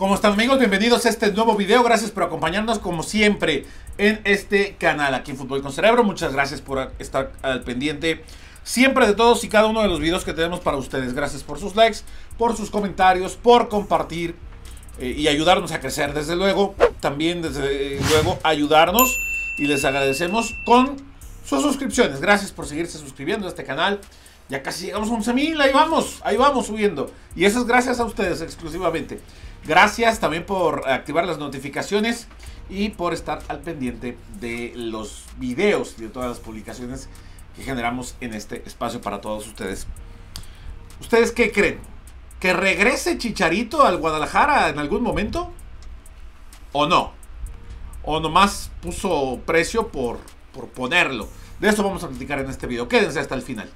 ¿Cómo están amigos? Bienvenidos a este nuevo video. Gracias por acompañarnos como siempre en este canal aquí en Fútbol con Cerebro. Muchas gracias por estar al pendiente siempre de todos y cada uno de los videos que tenemos para ustedes. Gracias por sus likes, por sus comentarios, por compartir eh, y ayudarnos a crecer. Desde luego, también desde luego ayudarnos y les agradecemos con sus suscripciones. Gracias por seguirse suscribiendo a este canal. Ya casi llegamos a 11 mil, ahí vamos, ahí vamos subiendo. Y eso es gracias a ustedes exclusivamente. Gracias también por activar las notificaciones y por estar al pendiente de los videos y de todas las publicaciones que generamos en este espacio para todos ustedes. ¿Ustedes qué creen? ¿Que regrese Chicharito al Guadalajara en algún momento? ¿O no? ¿O nomás puso precio por, por ponerlo? De eso vamos a platicar en este video. Quédense hasta el final.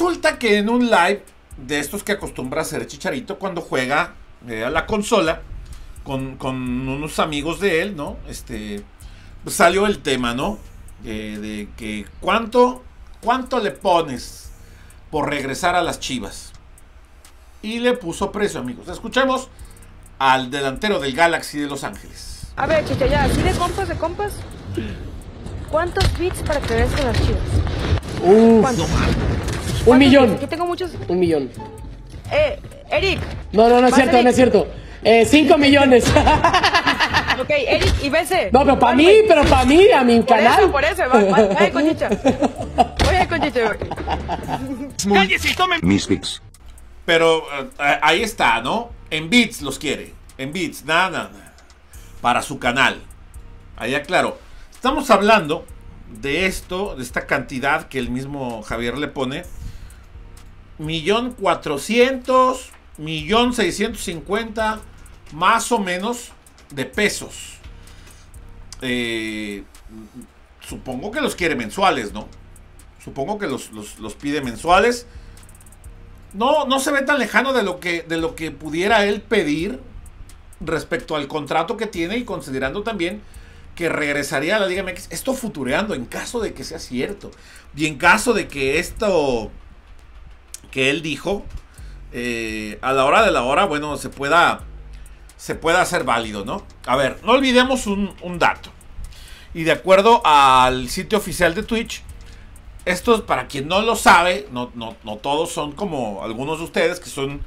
Resulta que en un live de estos que acostumbra hacer Chicharito cuando juega eh, a la consola con, unos amigos de él, ¿no? Este, pues salió el tema, ¿no? de que cuánto, cuánto le pones por regresar a las Chivas. Y le puso precio, amigos. Escuchemos al delantero del Galaxy de Los Ángeles. A ver, chicha, ya, ¿así de compas, de compas? ¿Cuántos bits para que veas a las Chivas? Uh, un millón. Aquí tengo muchos. Un millón. Eh, Eric. No, no, no es cierto, no es cierto. Eh, cinco millones. ok, Eric y BC. No, pero para mí, pero para mí, a mi canal. Por eso, por eso. Vaya con Chicha. Oye, con Chicha. Cállese y tomen. Mis bits. Pero eh, ahí está, ¿no? En bits los quiere. En bits, nada, nada. Para su canal. Ahí aclaro. Estamos hablando de esto, de esta cantidad que el mismo Javier le pone millón cuatrocientos, millón seiscientos cincuenta, más o menos de pesos. Eh, supongo que los quiere mensuales, ¿no? Supongo que los, pide mensuales. No, no se ve tan lejano de lo, que, de lo que pudiera él pedir respecto al contrato que tiene y considerando también que regresaría a la Liga MX. Esto futureando en caso de que sea cierto. Y en caso de que esto que él dijo, eh, a la hora de la hora, bueno, se pueda, se pueda hacer válido, ¿no? A ver, no olvidemos un, dato. Y de acuerdo al sitio oficial de Twitch, esto para quien no lo sabe, no, no, todos son como algunos de ustedes que son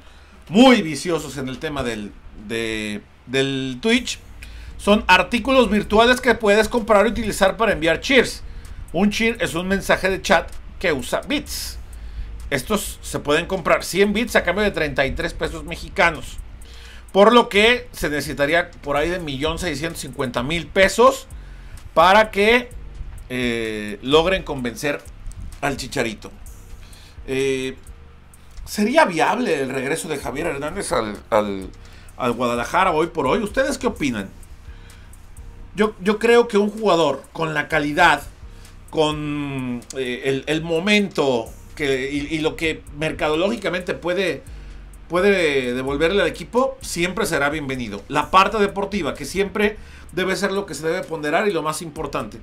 muy viciosos en el tema del, del Twitch. Son artículos virtuales que puedes comprar y utilizar para enviar cheers. Un cheer es un mensaje de chat que usa bits. Estos se pueden comprar 100 bits a cambio de 33 pesos mexicanos. Por lo que se necesitaría por ahí de 1.650.000 pesos para que eh, logren convencer al chicharito. Eh, ¿Sería viable el regreso de Javier Hernández al, Guadalajara hoy por hoy? ¿Ustedes qué opinan? Yo, yo creo que un jugador con la calidad, con eh, el momento y, lo que mercadológicamente puede, puede devolverle al equipo, siempre será bienvenido. La parte deportiva, que siempre debe ser lo que se debe ponderar y lo más importante.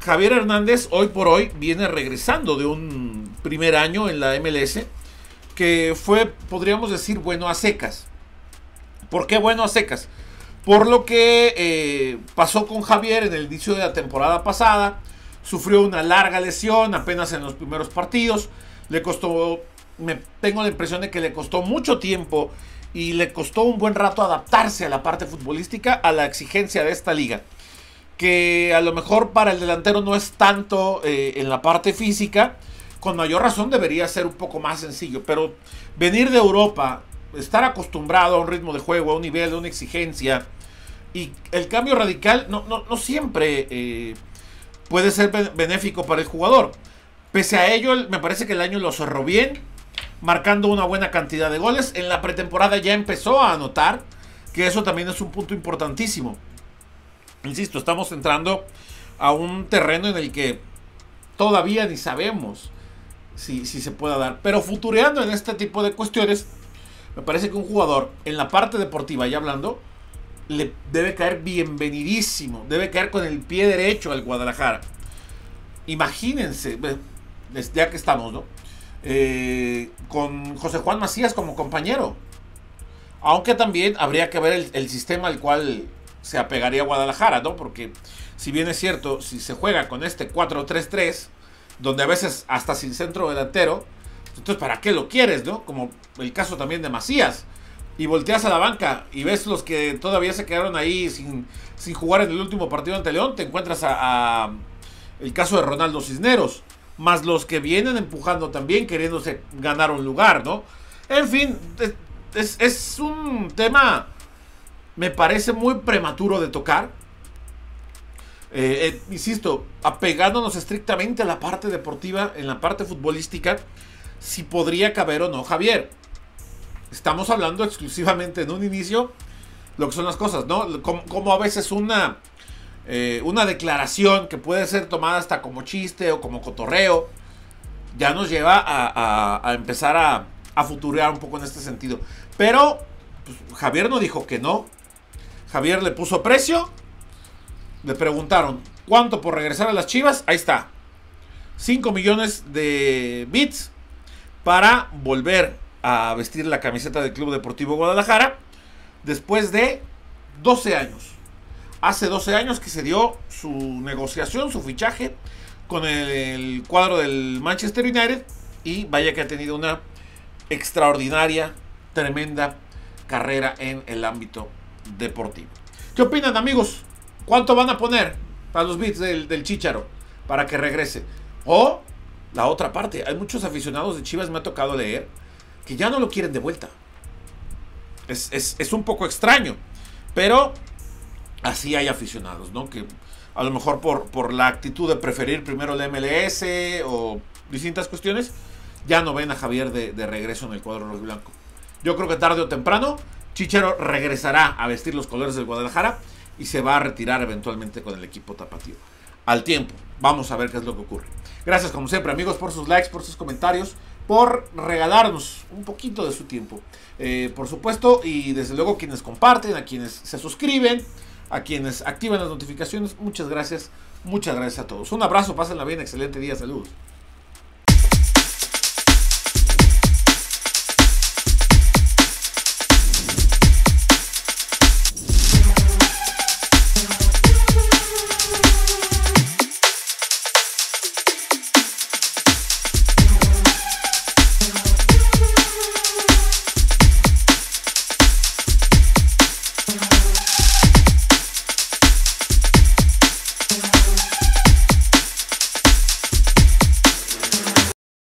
Javier Hernández hoy por hoy viene regresando de un primer año en la MLS que fue, podríamos decir, bueno a secas. ¿Por qué bueno a secas? Por lo que eh, pasó con Javier en el inicio de la temporada pasada, sufrió una larga lesión apenas en los primeros partidos. Le costó, me tengo la impresión de que le costó mucho tiempo y le costó un buen rato adaptarse a la parte futbolística, a la exigencia de esta liga. Que a lo mejor para el delantero no es tanto eh, en la parte física, con mayor razón debería ser un poco más sencillo. Pero venir de Europa, estar acostumbrado a un ritmo de juego, a un nivel, a una exigencia, y el cambio radical no, no, siempre eh, puede ser benéfico para el jugador. Pese a ello, me parece que el año lo cerró bien, marcando una buena cantidad de goles. En la pretemporada ya empezó a anotar, que eso también es un punto importantísimo. Insisto, estamos entrando a un terreno en el que todavía ni sabemos si, si se pueda dar. Pero futureando en este tipo de cuestiones, me parece que un jugador, en la parte deportiva ya hablando, le debe caer bienvenidísimo, debe caer con el pie derecho al Guadalajara. Imagínense, ya que estamos, ¿no? Eh, con José Juan Macías como compañero. Aunque también habría que ver el, el, sistema al cual se apegaría Guadalajara, ¿no? Porque si bien es cierto, si se juega con este 4-3-3, donde a veces hasta sin centro delantero, entonces ¿para qué lo quieres, no? Como el caso también de Macías. Y volteas a la banca y ves los que todavía se quedaron ahí sin, sin jugar en el último partido ante León, te encuentras a, el caso de Ronaldo Cisneros, más los que vienen empujando también queriéndose ganar un lugar, ¿no? En fin, es, es un tema, me parece muy prematuro de tocar. Eh, eh, insisto, apegándonos estrictamente a la parte deportiva, en la parte futbolística, si podría caber o no Javier. Estamos hablando exclusivamente en un inicio lo que son las cosas, ¿no? Como, a veces una, eh, una declaración que puede ser tomada hasta como chiste o como cotorreo, ya nos lleva a empezar a, a, futurear un poco en este sentido. Pero pues, Javier no dijo que no. Javier le puso precio. Le preguntaron, ¿cuánto por regresar a las Chivas? Ahí está. 5 millones de bits para volver a vestir la camiseta del Club Deportivo Guadalajara después de 12 años. Hace 12 años que se dio su negociación, su fichaje con el cuadro del Manchester United y vaya que ha tenido una extraordinaria, tremenda carrera en el ámbito deportivo. ¿Qué opinan amigos? ¿Cuánto van a poner para los bits del, del Chicharo para que regrese? O la otra parte, hay muchos aficionados de Chivas, me ha tocado leer, que ya no lo quieren de vuelta. Es, es, es, un poco extraño, pero así hay aficionados, ¿no? Que a lo mejor por, por la actitud de preferir primero el MLS o distintas cuestiones, ya no ven a Javier de, de regreso en el cuadro rojo blanco. Yo creo que tarde o temprano, Chichero regresará a vestir los colores del Guadalajara y se va a retirar eventualmente con el equipo tapatío. Al tiempo, vamos a ver qué es lo que ocurre. Gracias como siempre amigos por sus likes, por sus comentarios, por regalarnos un poquito de su tiempo. Eh, por supuesto, y desde luego quienes comparten, a quienes se suscriben, a quienes activan las notificaciones, muchas gracias, muchas gracias a todos. Un abrazo, pásenla bien, excelente día, saludos.